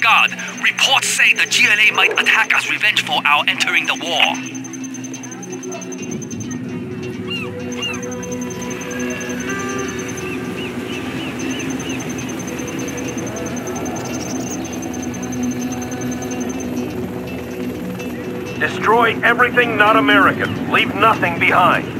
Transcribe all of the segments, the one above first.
our guard. Reports say the GLA might attack as revenge for our entering the war. Destroy everything not American. Leave nothing behind.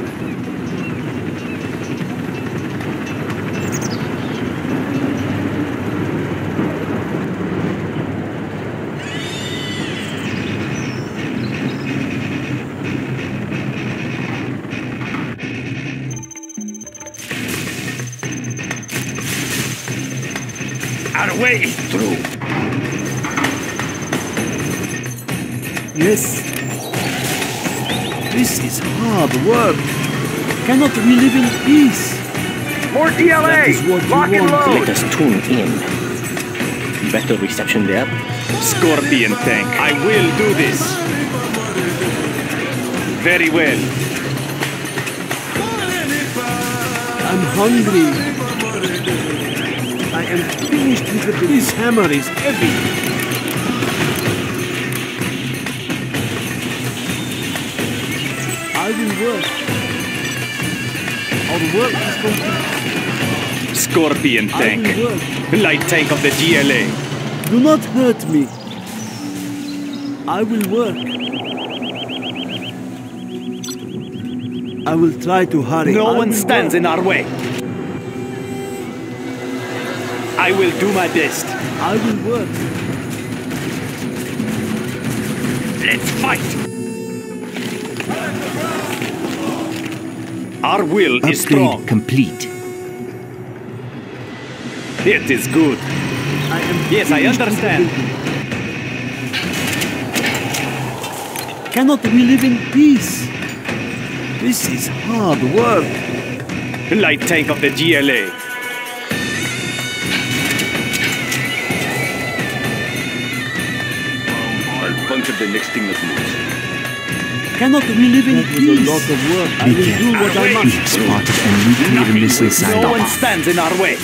Yes. This is hard work. Cannot we live in peace? More DLA! That is what you Lock and want. load! Let us tune in. Better reception there. Scorpion tank. I will do this. Very well. I'm hungry. I am finished with the... This hammer is heavy. I will work. Our work is complete. Scorpion tank. Light tank of the GLA. Do not hurt me. I will work. I will try to hurry. No I one stands work. in our way. I will do my best. I will work. Let's fight. Our will is strong. complete. It is good. I am Yes, I finished with the understand. Cannot we live in peace? This is hard work. Light tank of the GLA. I'll puncture the next thing that moves. Cannot we live in peace? a lot of work. I will do what I We must. have spotted a nuclear missile silo. No one stands in our way.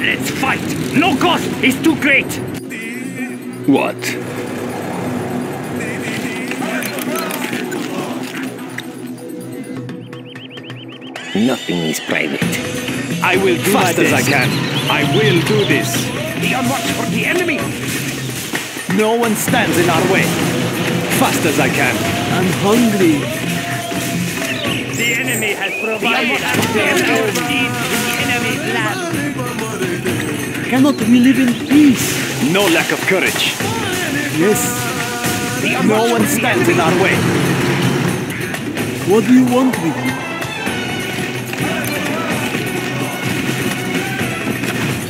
Let's fight. No cost is too great. What? Nothing is private. I will do Fast as I can. I will do this. Be on watch for the enemy. No one stands in our way. Fast as I can. I'm hungry. The enemy has provided us with own needs in the enemy's land. Cannot we live in peace? No lack of courage. Yes. No one stands in our way. What do you want with me?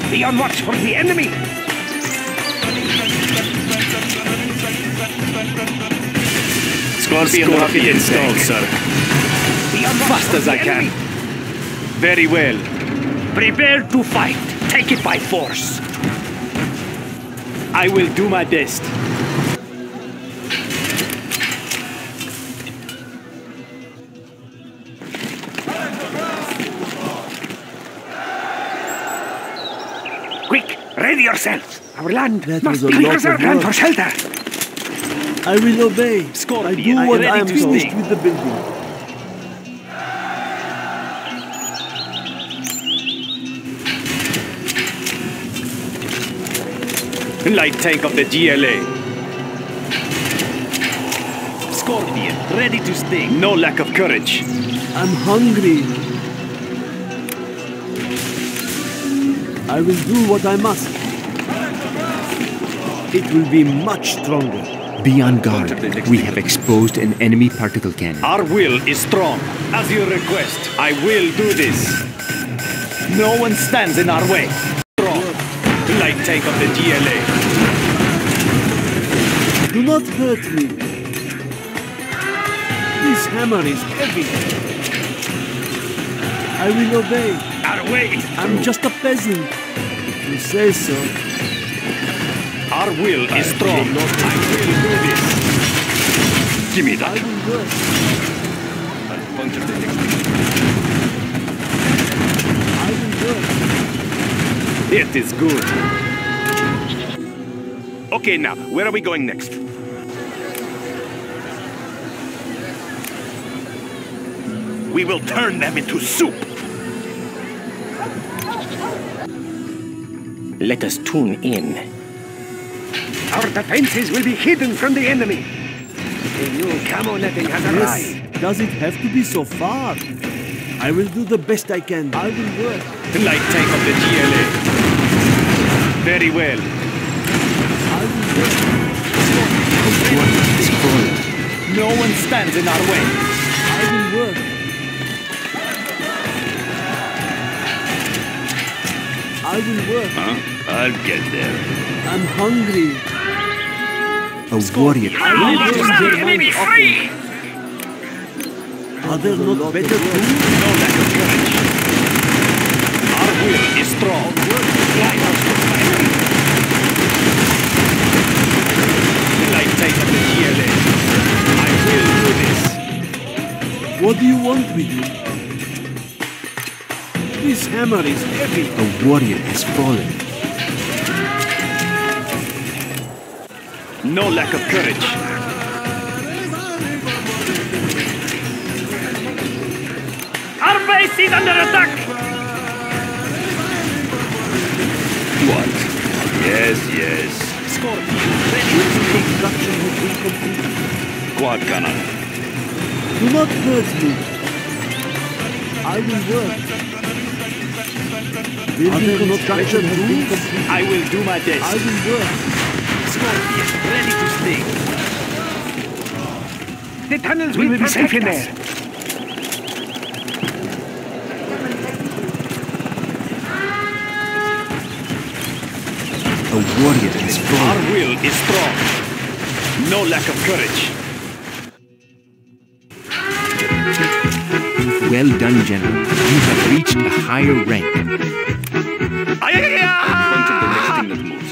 Be on watch for the enemy. Scorpion rocket installed, sir. Be on watch Fast for as the I can. Very well. Prepare to fight. Take it by force. I will do my best. Quick, ready yourself. Our land That must be lot preserved land for shelter. I will obey. Scorpion, I do what I am to finished sting. with the building. Light tank of the GLA. Scorpion, ready to sting. No lack of courage. I'm hungry. I will do what I must. It will be much stronger. Be on guard. We have exposed an enemy particle cannon. Our will is strong. As you request, I will do this. No one stands in our way. Strong. Light tank of the GLA. Do not hurt me. This hammer is heavy. I will obey. Our way is I'm just a peasant. If you say so. Our will is strong. I will do this. Give me that. It is good. Okay, now, where are we going next? We will turn them into soup. Let us tune in. Our defenses will be hidden from the enemy. The new camo netting has arrived. Yes. Does it have to be so far? I will do the best I can. I will work. The Light tank of the GLA. Very well. I will work. A warrior has fallen. No one stands in our way. I will work. I will work. Huh? I'll get there. I'm hungry. A warrior. I will work. the enemy free! Are there not better tools? No lack of courage. Our will is strong. Light tank of the GLA. I will do this. What do you want with me? This hammer is heavy. A warrior has fallen. No lack of courage. Our base is under attack! What? Yes, yes. Scorpion, ready to Construction has been completed. Quad cannon. Do not hurt me. I will work. Building construction has. I will do my best. I will work. Scorpion, ready to sting. The tunnels will be safe in there. A warrior has Our will is strong. No lack of courage. Well done, General. You have reached a higher rank. Punch of the next thing that moves.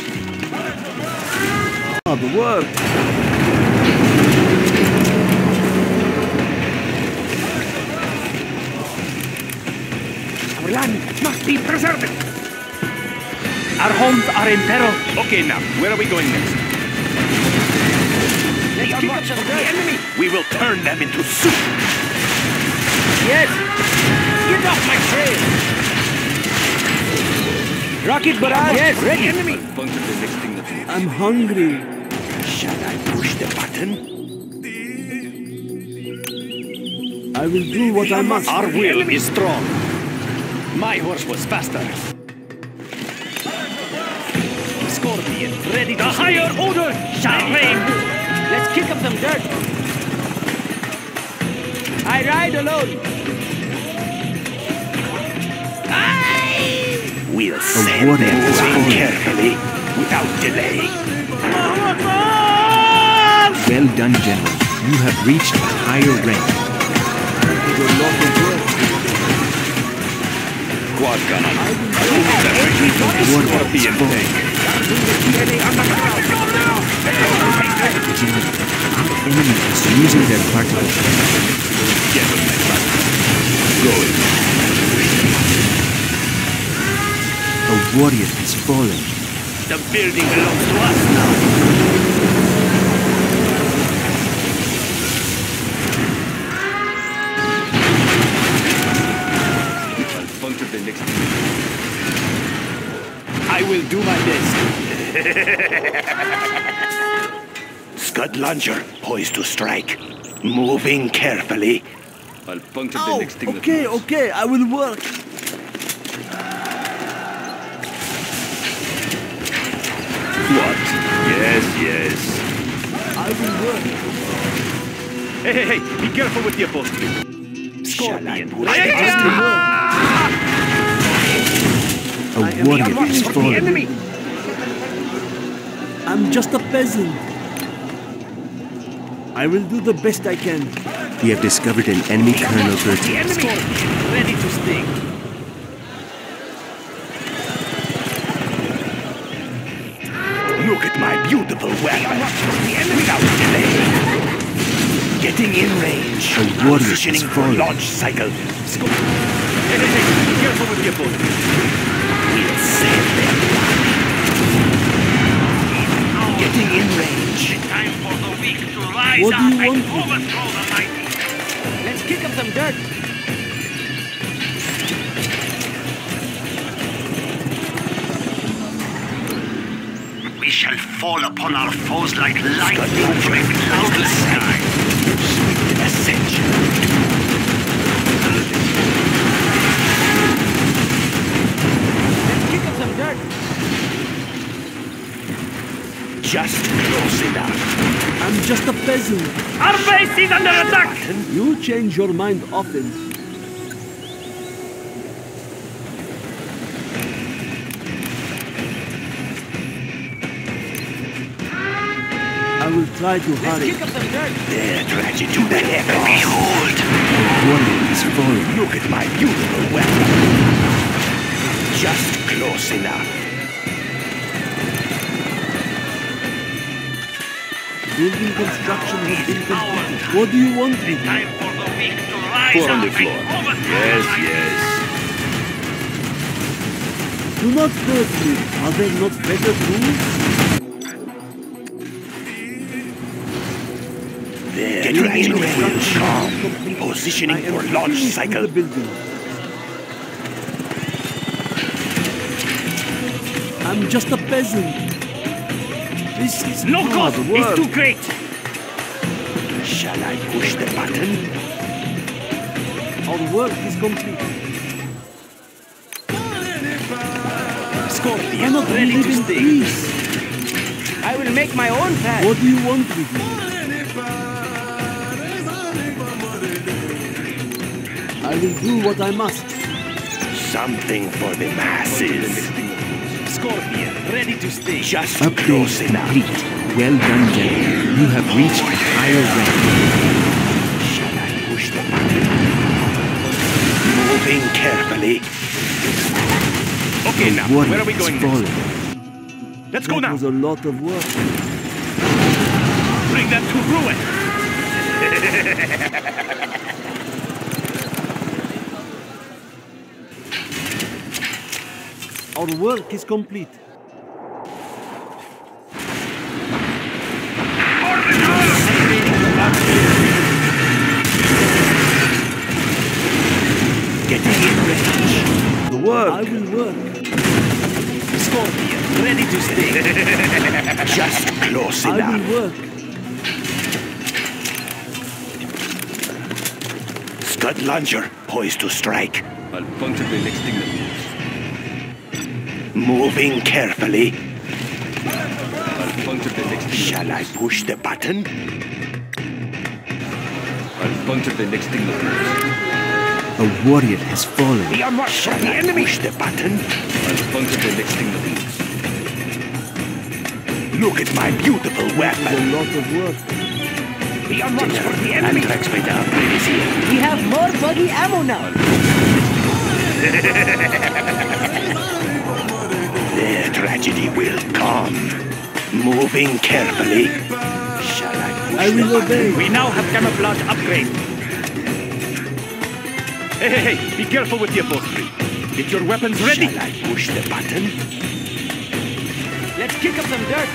Hard work. Our land must be preserved. Our homes are in peril. Okay, now, where are we going next? The enemy. We will turn them into soup. Yes. Get off my trail. Rocket barrage. Yes, ready. Enemy. Punch of the next thing that moves. I'm hungry. Shall I push the button? I will do what I must. Our will is strong. My horse was faster. Scorpion, ready to The higher order shall reign. Let's kick up some dirt. I ride alone. We'll send them carefully, without delay. Well done, General. You have reached a higher rank. Quad cannon. Warrior has Scorpion fallen. tank. General, our enemy is using their particles. Get on my back. Going. Warrior has fallen. The building belongs to us now. I'll punch the next. I will do my best. Scud launcher, poised to strike. Moving carefully. I'll punch of the Oh, next thing okay, moves. okay, I will work. Yes, yes. I will work. Hey, hey, hey, be careful with the upholstery. Scorpion, I ready to will. A warrior has The fallen. enemy. I'm just a peasant. I will do the best I can. We have discovered an enemy Colonel The Burton. enemy. ready to sting. Look at my beautiful weapon. Without delay. Getting in range. A warrior Positioning has for launch cycle. Hey, hey, hey, be careful with your boat. We'll send them. Getting in range. Time for the weak to rise What do up you and want overthrow the mighty. Let's kick up some dirt. Shall fall upon our foes like lightning from a cloudless sky. Swift ascension. Let's kick up some dirt. Just close enough. I'm just a peasant. Our base is under attack! You change your mind often. Try to Let's hurry. kick up some dirt. There, drag it to the heavens. Behold! Is falling. Look at my beautiful weapon. Just close enough. Building construction has been completed. What do you want me? Time for the weak to rise Four on the floor. Yes, yes. Do not hurt me. Are there not better tools? There, Building drag will come. Positioning I am for launch cycle. Building. I'm just a peasant. This is No hard cost work. is too great. Shall I push the button? Our work is complete. Scorpion, Cannot we ready live to in sting. peace? I will make my own path. What do you want with me? I will do what I must. Something for the masses. Scorpion, ready to stay. Just Upgrade close enough. complete. Well done, gentlemen. You have reached higher rank. Shall I push the button? Moving carefully. Okay, now, where are we going next? Let's go That now. was a lot of work. Bring that to ruin. Our work is complete. Getting in range. The work. I will work. Scorpion, ready to sting. Just close I enough. will work. Scud launcher, poised to strike. I'll puncture the Moving carefully. I'll puncture the next thing. Shall I push the button? I'll puncture the next thing that moves. A warrior has fallen. Be on watch for the enemy. Push the button. I'll puncture the next thing that moves. Look at my beautiful It was weapon. a lot of work. Be on watch for the enemy. Anthrax Beta upgrade is here. We have more buggy ammo now. Their tragedy will come. Moving carefully. Shall I push I will the obey. We now have camouflage upgrade. Hey, hey, hey, be careful with your boat. Get your weapons ready. Shall I push the button? Let's kick up some dirt.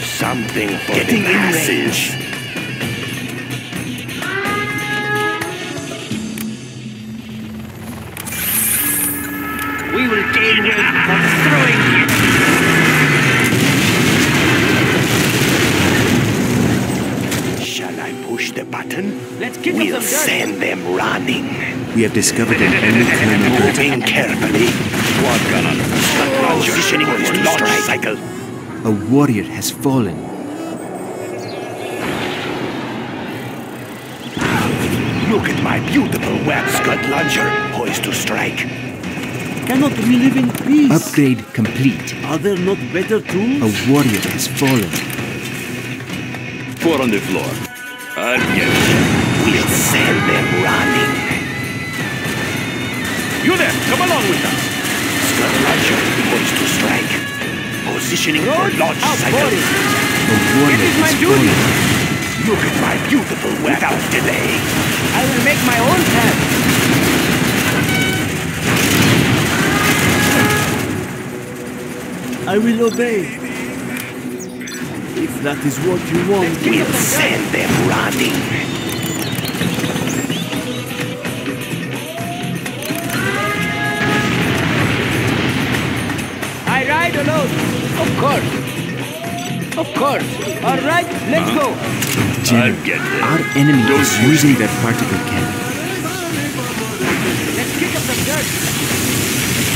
Something for Getting the masses. We will gain weight from throwing you. Shall I push the button? Let's kick We'll up some dirt. send them running. We have discovered an enemy clan of Moving carefully. Squad gun on. Positioning for launch cycle. A warrior has fallen. Look at my beautiful web Scud launcher, poised to strike. Cannot we live in peace? Upgrade complete. Are there not better tools? A warrior has fallen. Four on the floor. I'll get We'll send them running. You there, come along with us. Strategizing wants to strike. Positioning Road for launch cycle. It is my duty. Look at my beautiful without delay. I will make my own plan. I will obey. If that is what you want, we'll send them running. Alone. Of course. Of course. All right, let's uh-huh. go. General, our enemy is using that particle cannon. Let's kick up some dirt.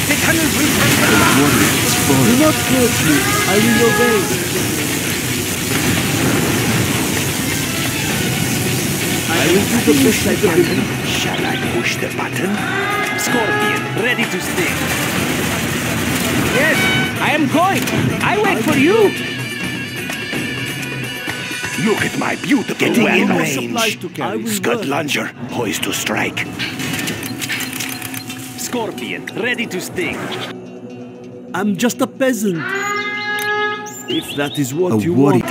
The tunnel will The warrior is Do falling. not hurt me. I will obey. I will do the best I can. Shall I push the button? Scorpion, ready to sting. Yes, I am going. I wait for you. Look at my beautiful Getting weapon. in more supplies to carry. Scud Launcher, poised to strike. Scorpion, ready to sting. I'm just a peasant. If that is what A you warrior. want.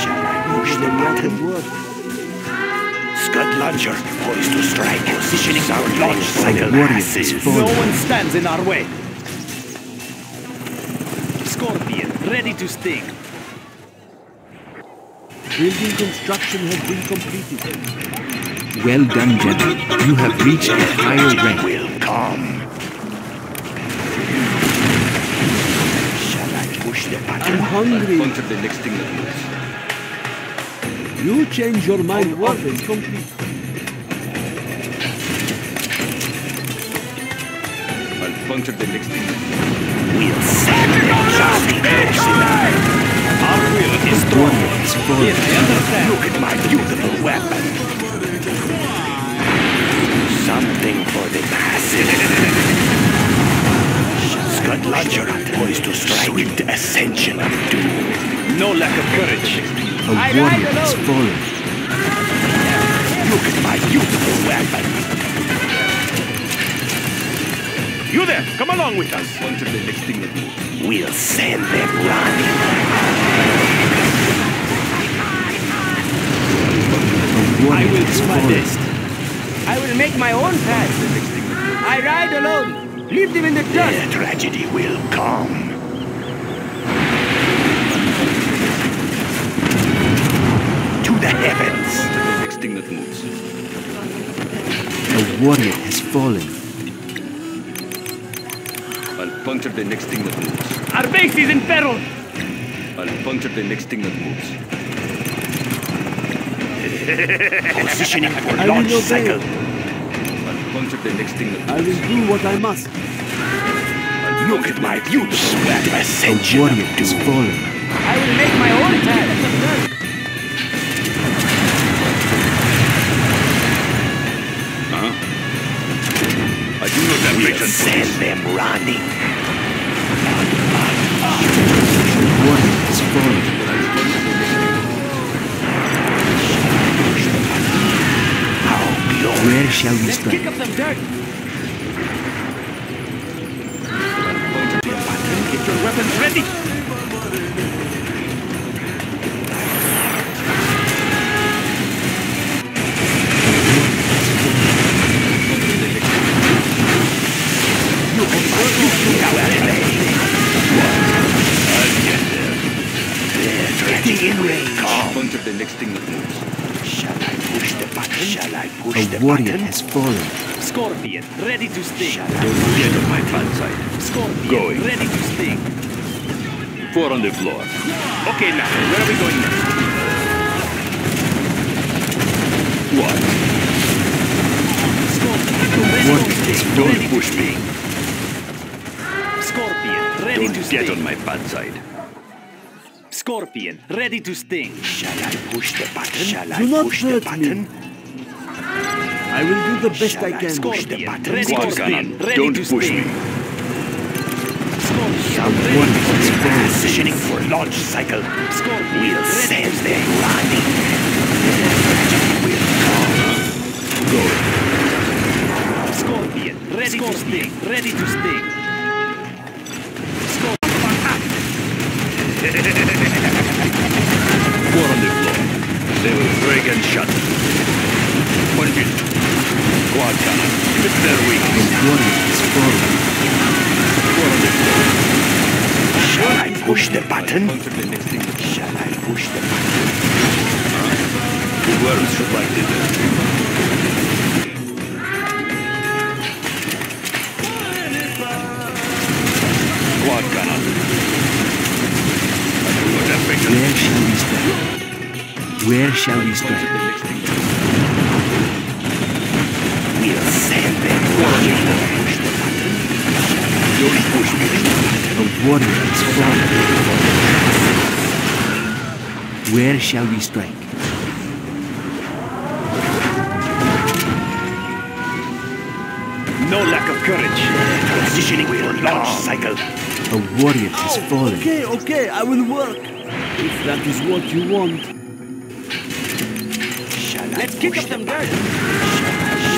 Shall I push the then let it button? Scud Launcher, poised to strike. Positioning our launch cycle warrior passes. is No one stands in our way. Ready to sting. Building construction has been completed. Well done, General. You have reached a higher rank. will come. Shall I push the I'm button? hungry. the next thing that moves. You change your mind. Oh, Work oh. is complete. I'll puncture the next thing We'll send them running. Our will. Look at my beautiful weapon. Something for the masses. Scud Launcher, poised to strike. Sweet ascension of doom. No lack of courage. A warrior is falling. Look at my beautiful weapon. You there, come along with us. Puncture the next thing that moves. We'll send them running. A I warrior will is do my best. I will make my own path. I ride alone. Leave them in the The dust. tragedy will come. To the heavens. The next thing that moves. A warrior has fallen. I'll puncture the next thing that moves. Our base is in peril. I'll puncture the next thing that moves. Positioning for I launch will obey. cycle. I'll puncture the next thing that I will do what I must. Look at my beautiful weapon. A Ascension warrior is doom. falling. I will make my own path. I do not have We'll patience send them running. A warrior is falling. How. Where shall we Let's kick strike? up some dirt. Get your weapons ready. Getting in range. Come. Puncture the next thing that moves. Shall I push the button? Shall I push A the warrior button? has fallen. Scorpion, ready to sting. Shall I Get on my bad side. Scorpion, Going. ready to sting. Four on the floor. Okay, now, where are we going next? What? Scorpion, ready to is sting. falling. Ready push me. Scorpion, ready to Don't get on my bad side. Scorpion, ready to sting. Shall I push the button? Shall I Do not push the hurt me. button? I will do the best Shall I can. score? Push the Scorpion, button. ready to Scorpion, sting. Ready don't to push sting. me. Scorpion, A ready warrior to is Positioning for launch cycle. Scorpion, We'll ready send to them sting. running. Come. Scorpion, ready to sting. Ready to sting. Four on the floor. They will break and shut. Punch it. Quad cannon. Hit their wings. Warrior is falling. Four on the floor. Shall I push the button? Shall I push the button? Who else should like dinner? Where shall we strike? We strike? We'll send them. Push the button. Don't push me. A warrior is fallen. Where shall we strike? No lack of courage. Positioning for launch ah. cycle. A warrior has oh, fallen. Okay, okay, I will work. If that is what you want. Shall I Let's kick push up the some dirt.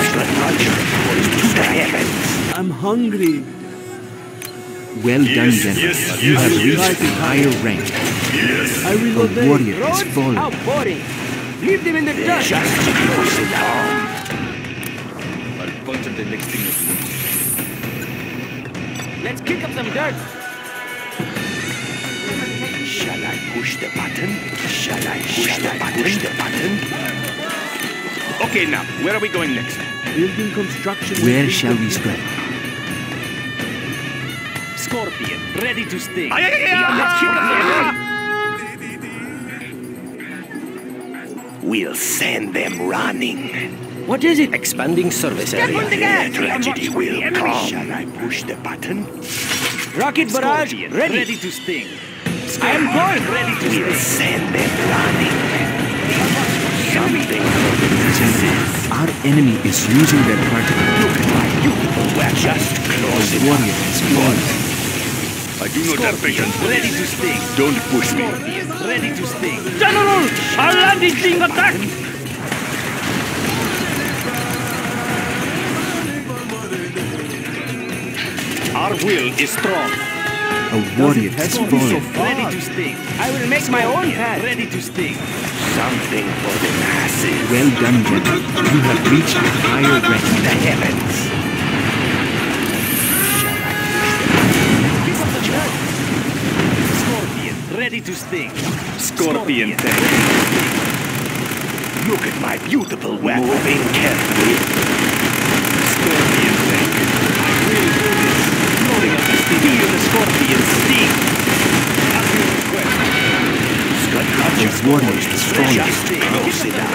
Scud launcher poised to the heavens. I'm hungry. Well done, Yes, general. yes, you yes, have yes. reached a higher rank. Yes. I will A obey. warrior has fallen. How boring. Leave them in the dirt. Just close it down. I'll puncture the next thing. Let's kick up some dirt. Shall I push the button? Shall I push the button? Push the button? Okay, now, where are we going next? Building construction. Where shall we completed. strike? Scorpion, ready to sting. We'll send them running. What is it? Expanding service The tragedy will come. Shall I push the button? Rocket barrage Scorpion, ready. ready to sting. I am going. Ready to We'll sting. send them running. Enemy is using their particle. Look at my beautiful weapon. Just close it warrior has fallen. I do not have patience. Ready to sting. Don't push me. Ready to sting. General, our land is being attacked. Our will is strong. A warrior has fallen. Ready to sting. I will make my own Scorpion, path. Ready to sting. Something for the masses. Well done, general. You have reached a higher rank. The heavens. Scorpion, ready to sting. Scorpion, tank. Look at my beautiful weapon. Moving carefully. Scorpion, tank. I will do this. Loading up the sting. Feel the scorpion sting. To close it down.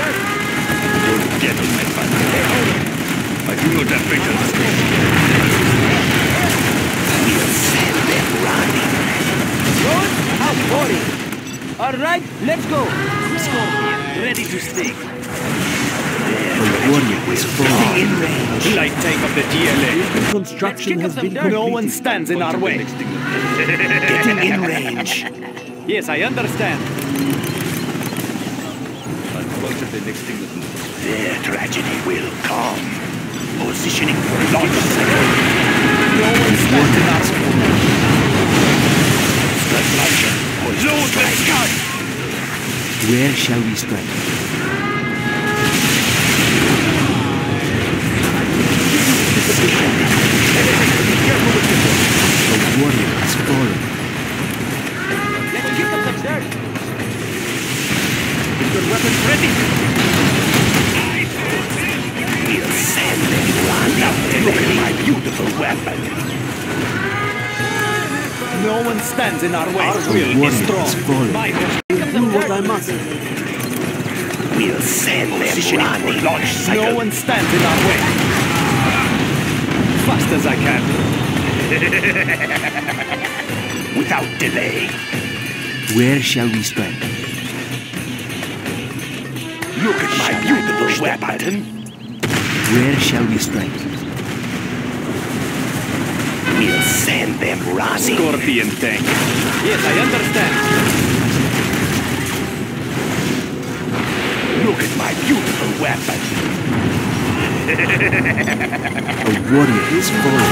Don't get on my fun. I do not have patience. We'll send them running. Boring. All right, let's go. Scorpion, ready to sting. A warrior has fallen. In range. Light tank of the GLA. Building construction kick has up some been dirt. completed. No one stands in our way. Getting in range. Yes, I understand. I'll puncture the next thing. Their tragedy will come. Positioning for launch. No one stands in our way. Scud launcher poised to Load the strike. Where shall we strike? A warrior has fallen. Let's kick up some dirt. Your ready. We'll send them running. Look at my beautiful weapon. No one stands in our way. Our will is strong. My Do what I must. We'll send them running. Launch cycle. No one stands in our way. Fast as I can. Without delay. Where shall we strike? Look at my beautiful weapon. Where shall we strike? We'll send them running. Scorpion tank. Yes, I understand. Look at my beautiful weapon. A warrior is fallen.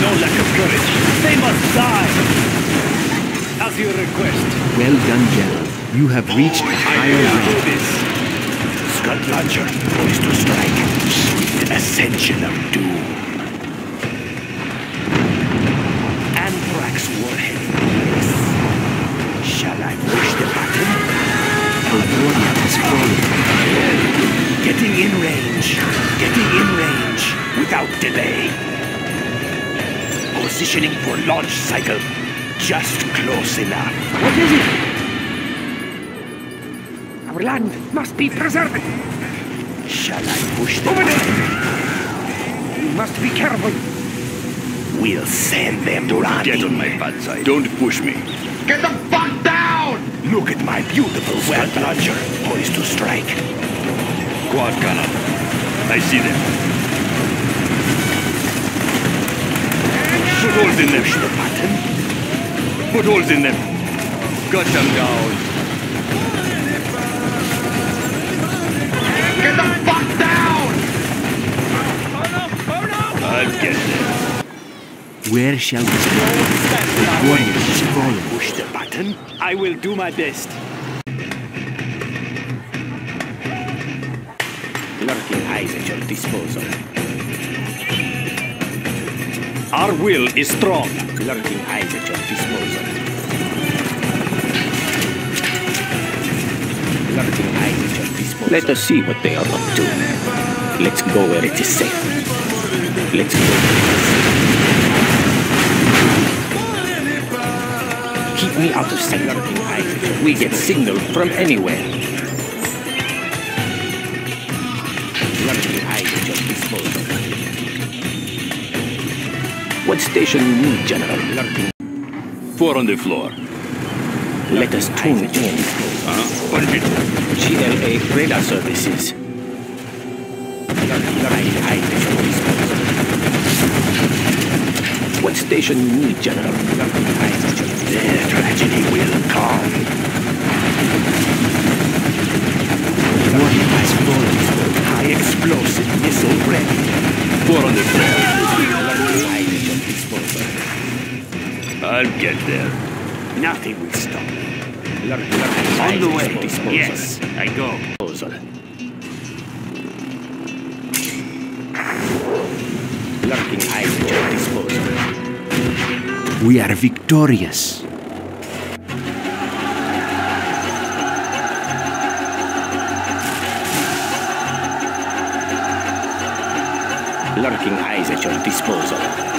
No lack of courage. They must die! As you request. Well done, General. You have reached a higher rank. Scud Launcher, poised to strike. Swift ascension of doom. Anthrax warhead. Yes. Shall I push the button? A warrior is fallen without delay. Positioning for launch cycle. Just close enough. What is it? Our land must be preserved. Shall I push them? Over there! You must be careful. We'll send them running. Get on my bad side. Don't push me. Get the fuck down! Look at my beautiful well launcher, poised to strike. Quad cannon. I see them. Put holes in them. Button. Put holes in them. Cut them down. Get the fuck down! I'll get them. Where shall we start? The warriors is falling. Push the button. I will do my best. Disposal. Our will is strong. Lurking eyes at your disposal. Lurking eyes at your disposal. Let us see what they are up to. Let's go where it is safe. Let's go. Keep me out of sight. We get signal from anywhere. Lurking eyes at disposal. What station you need, General? Lurking Four on the floor. Let us tune in. Huh? Punch it. GLA radar services. lurking eyes at disposal. What station you need, General? Lurking eyes at your Their tragedy will come. Warrior has fallen. High explosive missile ready. Four on the floor. Lurking eyes at disposal. I'll get there. Nothing will stop me. On the way. disposal. Yes, I go. Proposal. Lurking eyes at disposal. We are victorious. Lurking eyes at your disposal.